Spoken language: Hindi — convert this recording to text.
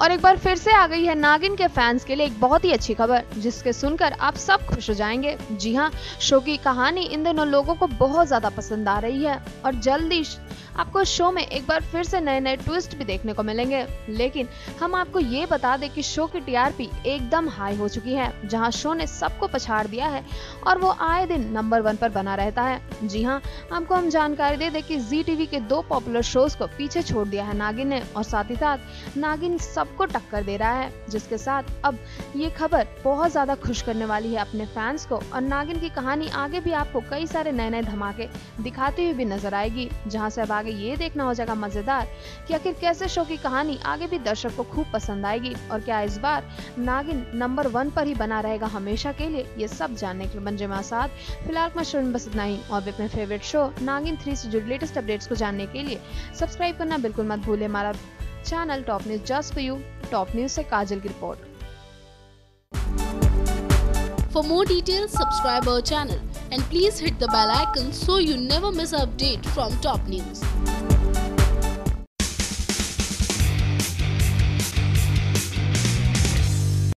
और एक बार फिर से आ गई है नागिन के फैंस के लिए एक बहुत ही अच्छी खबर, जिसके सुनकर आप सब खुश हो जाएँगे। जी हाँ शो की कहानी इन दिनों लोगों को बहुत ज़्यादा पसंद आ रही है और जल्दी आपको शो में एक बार फिर से नए नए ट्विस्ट भी देखने को मिलेंगे। लेकिन हम आपको ये बता दें कि शो की टीआरपी एकदम हाई हो चुकी है, जहाँ शो ने सबको पछाड़ दिया है और वो आए दिन नंबर वन पर बना रहता है। जी हाँ आपको हम जानकारी दे दें कि जी टीवी के दो पॉपुलर शोज़ को पीछे छोड़ दिया है नागिन ने और साथ ही साथ नागिन सबको टक्कर दे रहा है, जिसके साथ अब ये खबर बहुत ज़्यादा खुश करने वाली है अपने फैंस को और नागिन की कहानी आगे भी आपको कई सारे नए नए धमाके दिखाती हुई भी नज़र आएगी, जहाँ से अब आगे ये देखना हो जाएगा मज़ेदार कि आखिर कैसे शो की कहानी आगे भी दर्शक को खूब पसंद आएगी और क्या इस बार नागिन नंबर वन पर ही बना रहेगा हमेशा के लिए, ये सब जानने के लिए। बन जाए साथ फ़िलहाल मैं शुरू बस इतना ही और अपने फेवरेट शो नागिन थ्री से जुड़े लेटेस्ट अपडेट्स को जानने के लिए सब्सक्राइब करना बिल्कुल मत भूले हमारा channel top news just for you top news से काजल की report for more detail subscribe our channel and please hit the bell icon so you never miss update from top news